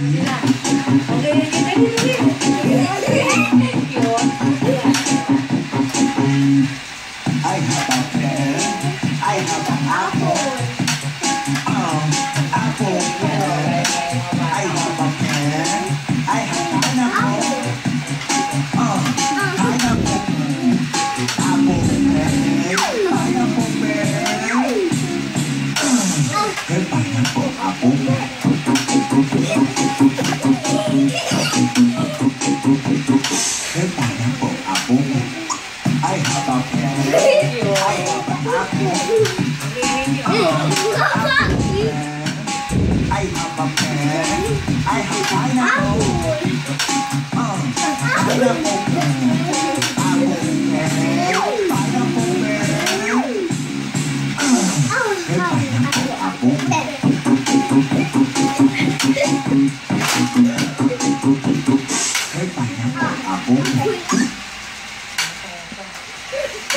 I have a pen. This pineapple apple. I have a pen. I have an apple. I have a pen. I have pineapple.